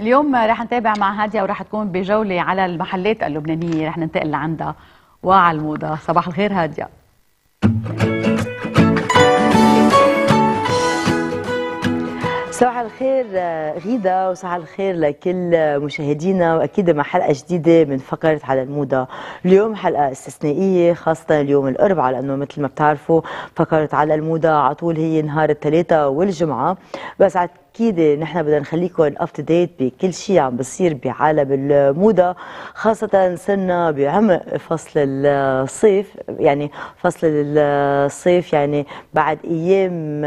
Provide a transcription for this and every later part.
اليوم رح نتابع مع هادية ورح تكون بجولة على المحلات اللبنانية. رح ننتقل لعندها وعلى الموضة. صباح الخير هادية. صباح الخير غيدا وصباح الخير لكل مشاهدينا. وأكيد مع حلقة جديدة من فقرة على الموضة. اليوم حلقة استثنائية خاصة اليوم الاربعاء لأنه مثل ما بتعرفوا فقرة على الموضة على طول هي نهار الثلاثاء والجمعة. بس أكيد نحن بدنا نخليكم up to date بكل شيء عم بصير بعالم الموضة خاصة صرنا بعمق فصل الصيف يعني فصل الصيف يعني بعد أيام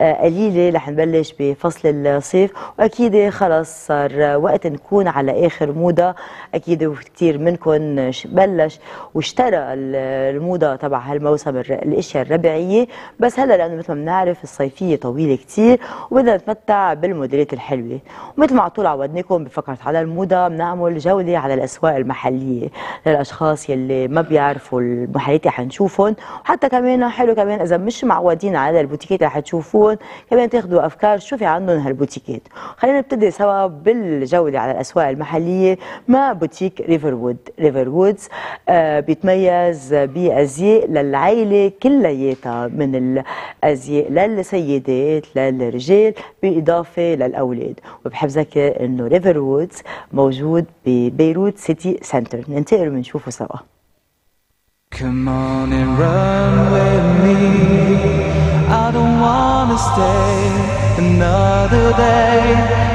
قليلة رح نبلش بفصل الصيف. وأكيد خلص صار وقت نكون على آخر موضة. أكيد كثير منكم بلش واشترى الموضة تبع هالموسم الإشياء الربيعيه بس هلأ لأنه مثل ما بنعرف الصيفية طويلة كثير وبدنا نتمتع بالموديلات الحلوة. ومثل ما على طول عودناكم بفقره على الموضة بنعمل جولة على الأسواق المحلية للأشخاص يلي ما بيعرفوا المحلات اللي حنشوفهم. وحتى كمان حلو كمان إذا مش معودين على البوتيكات اللي حتشوفوهم كمان تاخذوا أفكار شو في عندهم هالبوتيكات خلينا نبتدي سوا بالجولة على الأسواق المحلية مع بوتيك River Wood River Woods آه بيتميز بأزياء للعائله كلياتها من الأزياء للسيدات للرجال بالاضافه للاولاد وبحب ذكر انه River Woods موجود ببيروت سيتي سنتر ننتقل ونشوفه سوا Come on and run with me. I don't wanna stay another day.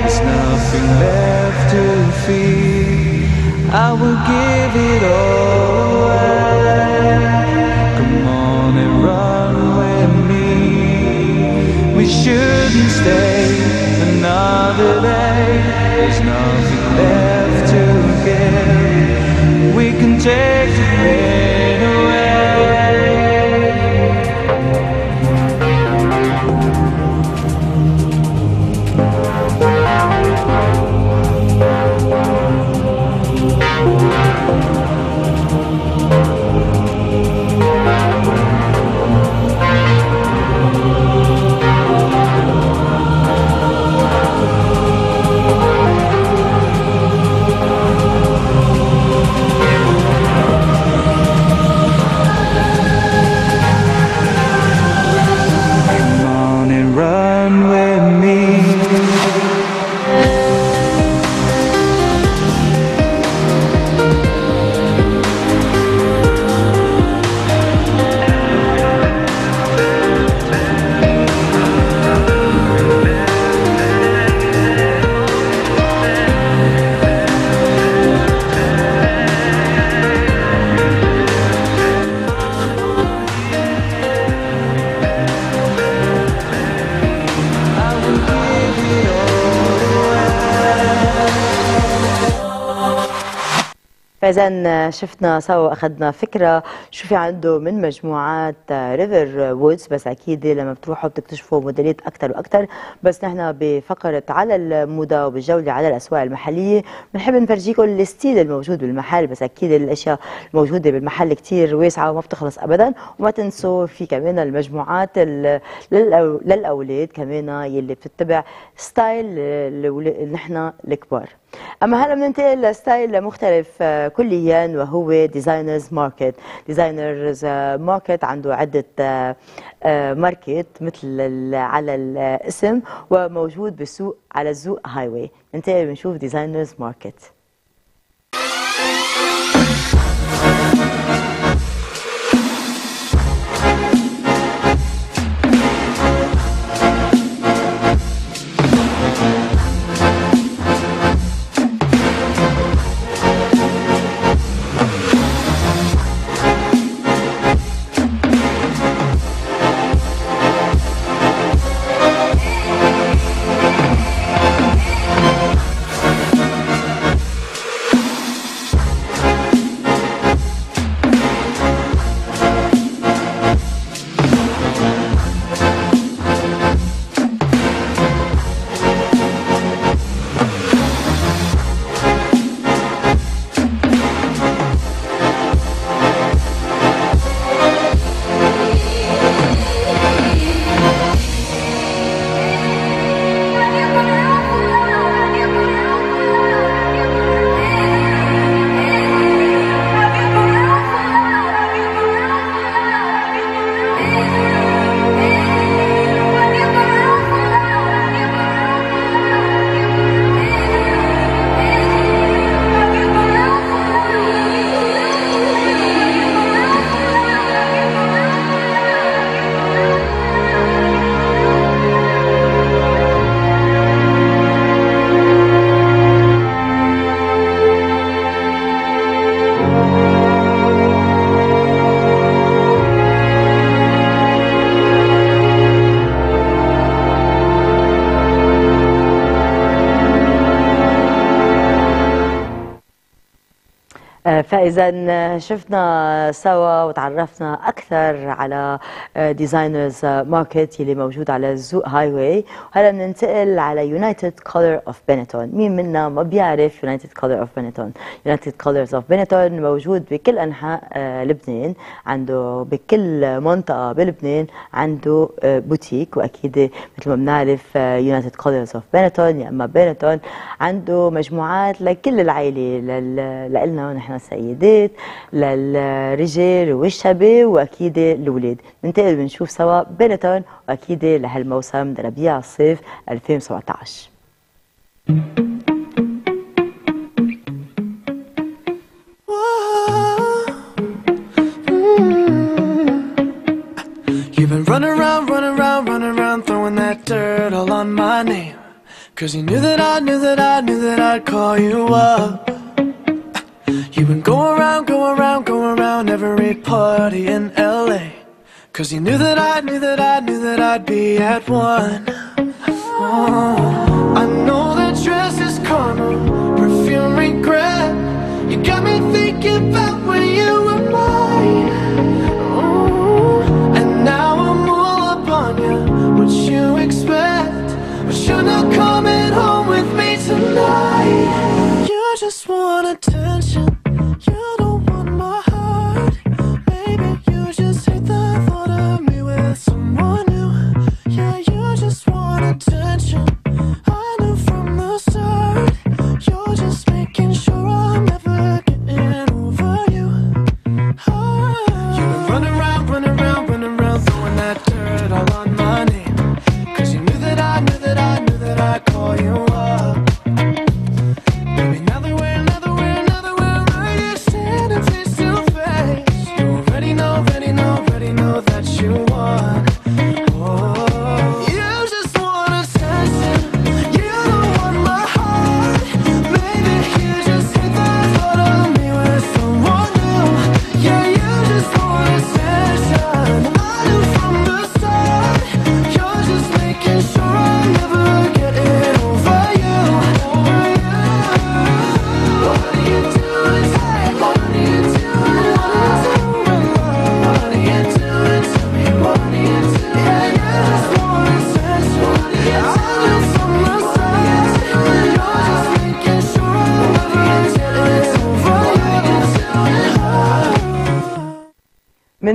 There's nothing left to fear. I will give it all away. Shouldn't stay another day. There's nothing left to give. We can take the pain فاذا شفنا سوا واخذنا فكرة شو في عنده من مجموعات River Woods بس أكيد لما بتروحوا بتكتشفوا موديلات أكثر وأكثر بس نحن بفقرة على الموضة وبالجولة على الأسواق المحلية بنحب نفرجيكم ال style الموجود بالمحل بس أكيد الأشياء الموجودة بالمحل كثير واسعة وما بتخلص ابدا. وما تنسوا في كمان المجموعات ال- للأو- للأولاد كمان يلي بتتبع style نحن الكبار. أما هلا بننتقل ل style مختلف آه، كليا وهو Designers Market Designers Market عنده عدة آه، آه، market مثل على الاسم وموجود بالسوق على الزوق highway ننتقل بنشوف Designers Market فإذا شفنا سوا وتعرفنا أكثر على Designers Market اللي موجود على الزوق highway وهلا بننتقل على United Colors of Benetton مين منا ما بيعرف United Colors of Benetton United Colors of Benetton موجود بكل أنحاء آه، لبنان عنده بكل منطقة بلبنان عنده آه، بوتيك وأكيد مثل ما بنعرف United Colors of Benetton يا إما Benetton عنده مجموعات لكل العائلة لنا نحن السيدات للرجال والشباب واكيد الاولاد بننتقل بنشوف سوا بنتون واكيد لهالموسم ربيع الصيف 2017 You've been running around, running around, running around, throwing that dirt all on my name. Cause you knew that I knew that I knew that I'd call you up. You've been going around, going around, going around every party in LA. Cause you knew that I knew that I knew that I'd be at one. Oh, I know that dress is karma, perfume regret. You got me thinking about when you were mine. And now I'm all up on you. What you expect? But you're not coming home with me tonight. You just want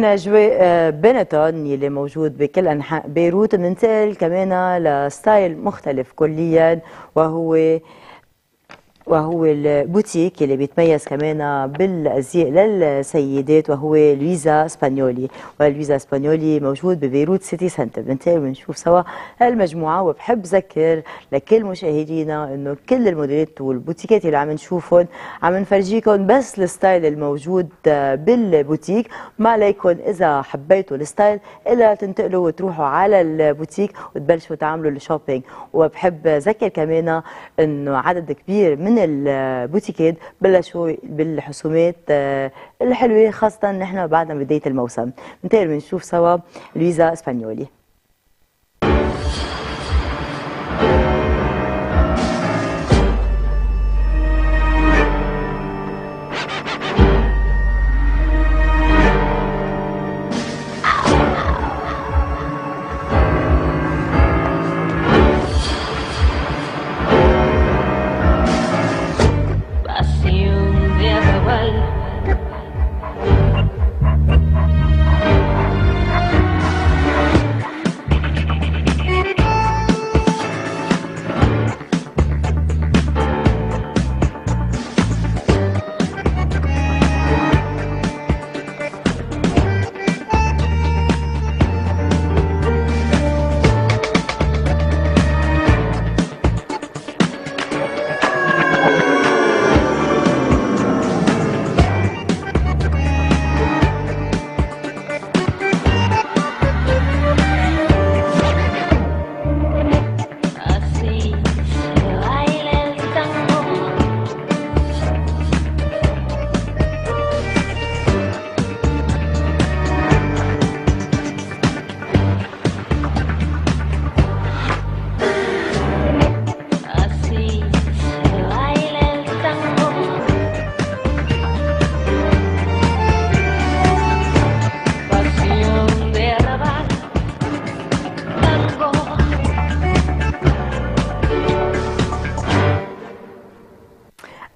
من اجواء آه، Benetton يلي موجود بكل أنحاء بيروت بننتقل كمان ل style مختلف كليا وهو وهو البوتيك اللي بيتميز كمان بالازياء للسيدات وهو Luisa Spagnoli. و Luisa Spagnoli موجود ببيروت سيتي سنتر. بننتقل بنشوف سوا هالمجموعه وبحب ذكر لكل مشاهدينا إنه كل الموديلات والبوتيكات اللي عم نشوفهم عم نفرجيكم بس ال style الموجود بالبوتيك. ما عليكم إذا حبيتوا ال style إلا تنتقلوا وتروحوا على البوتيك وتبلشوا تعملوا ال shopping. وبحب ذكر كمان إنه عدد كبير من البوتيكات بلشوا بالحسومات آه، الحلوه خاصة نحن بعدنا بداية الموسم. ننتقل بنشوف سوا Luisa Spagnoli.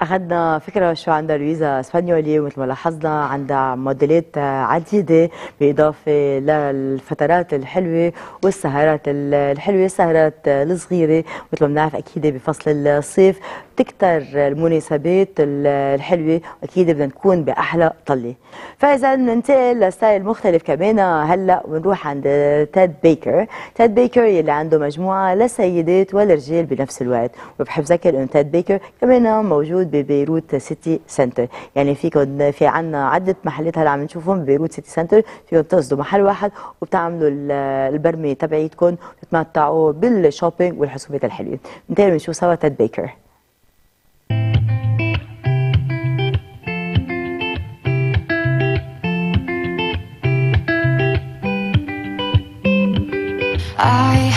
أخذنا فكرة شو عندها لويزا إسبانيولي ومثل ما لاحظنا عندها موديلات عديدة بالاضافه للفترات الحلوة والسهرات الحلوة السهرات الصغيرة مثل ما بنعرف أكيد بفصل الصيف تكتر المناسبات الحلوة واكيد بدنا نكون بأحلى طلة. فإذا ننتقل لستايل مختلف كمان هلأ ونروح عند تاد بيكر. تاد بيكر يلي عنده مجموعة للسيدات والرجال بنفس الوقت. وبحب ذكر إنه Ted Baker كمان موجود ببيروت سيتي سنتر. يعني فيكم في عنا عدة محلات هلا عم نشوفهم ببيروت سيتي سنتر فيكم تقصدوا محل واحد وبتعملوا البرمه تبعيتكم وتتمتعوا بال shopping والحسومات الحلوه ننتقل بنشوف سوا Ted Baker. I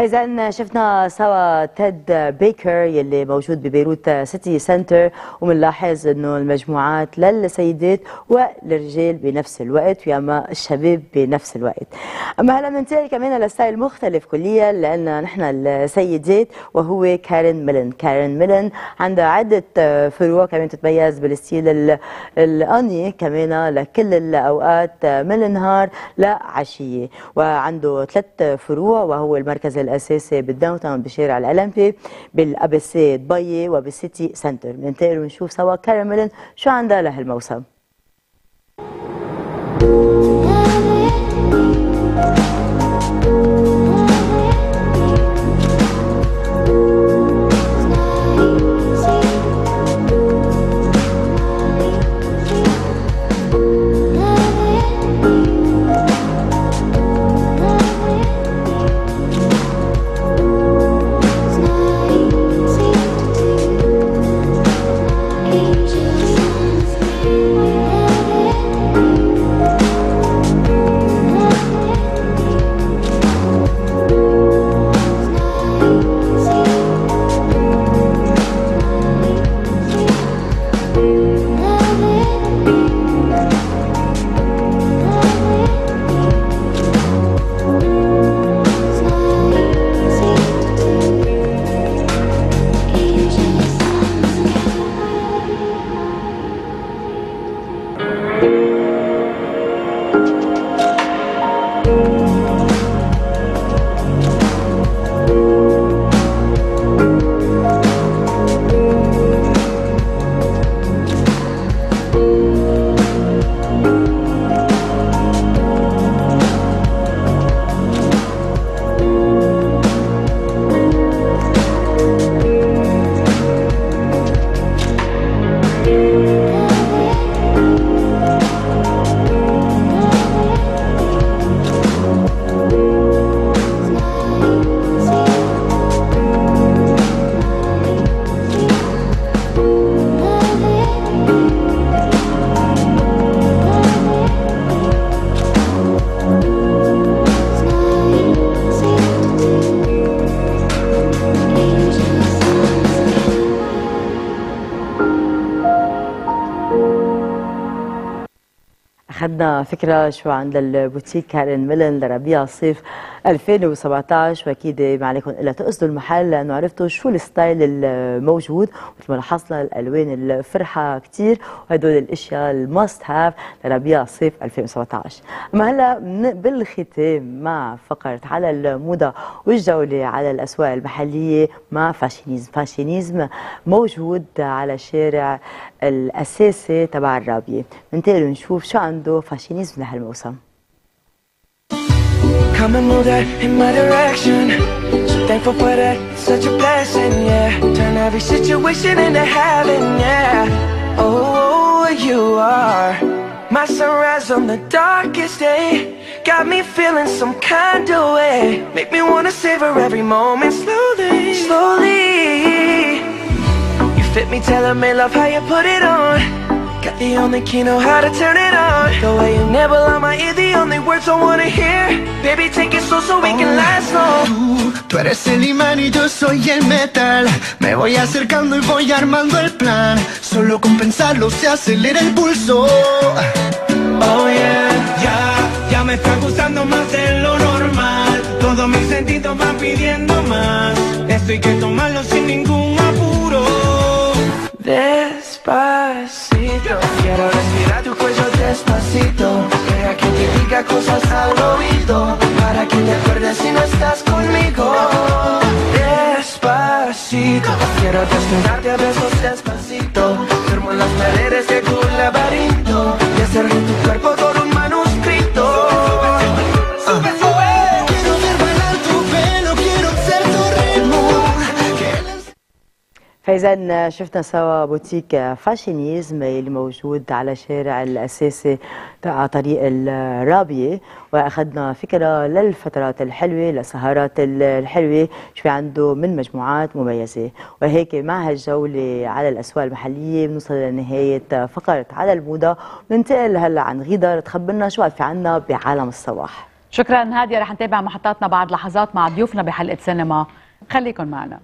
فاذا شفنا سوا Ted Baker يلي موجود ببيروت City Centre وبنلاحظ إنه المجموعات للسيدات وللرجال بنفس الوقت وياما الشباب بنفس الوقت. أما هلا بننتقل كمان ل style مختلف كليا لأن نحن السيدات وهو Karen Millen. Karen Millen عندها عدة فروع كمان تتميز بال style ال- الأني كمان لكل الأوقات من النهار لعشية وعنده ثلاث فروع وهو المركز الاساسي بال downtown بشارع اللنبي بال ABC ضبيه وبال City Centre. بننتقل ونشوف سوا. Karen Millen شو عندها لهالموسم؟ فكرة شو عند البوتيك Karen Millen لربيع صيف 2017 وأكيد ما عليكم إلا تقصدوا المحل لأنه عرفتوا شو ال style الموجود. مثل ما لاحظنا الألوان الفرحة كتير وهدول الأشياء ال must have لربيع صيف 2017 أما هلا بالختام مع فقرة على الموضة والجولة على الأسواق المحلية؟ مع Fashionism Fashionism موجود على شارع الأساسي تبع الرابية. ننتقل ونشوف شو عنده فاشينيزم لهالموسم Come and move that in my direction. So thankful for that, it's such a blessing, yeah. Turn every situation into heaven, yeah. Oh, you are my sunrise on the darkest day. Got me feeling some kind of way. Make me wanna savor every moment slowly, slowly. You fit me, tailor made, love how you put it on. Got the only key, know how to turn it on. The way you nibble on my ear, the only words I wanna hear. Baby, take it slow so we can last long. Tú, tú eres el imán y yo soy el metal. Me voy acercando y voy armando el plan. Solo con pensarlo se acelera el pulso. Oh yeah. Ya, ya me está gustando más de lo normal. Todos mis sentidos van pidiendo más. Esto hay que tomarlo sin ningún Diga cosas al oído. Para que te acuerdes si no estás conmigo. Despacito, quiero desnudarte a besos despacito. Firmo en las paredes de tu laberinto. Y hacer de tu cuerpo todo un فإذا شفنا سوا بوتيك Fashionism اللي موجود على شارع الأساسي على طريق الرابية. وأخذنا فكرة للفترات الحلوة لسهرات الحلوة شو في عنده من مجموعات مميزة. وهيك مع هالجولة على الأسواق المحلية بنوصل لنهاية فقرة على الموضة. بننتقل هلأ عن غيدة تخبرنا شو في عنا بعالم الصباح. شكرا هادية رح نتابع محطاتنا بعد لحظات مع ضيوفنا بحلقة سينما. خليكن معنا.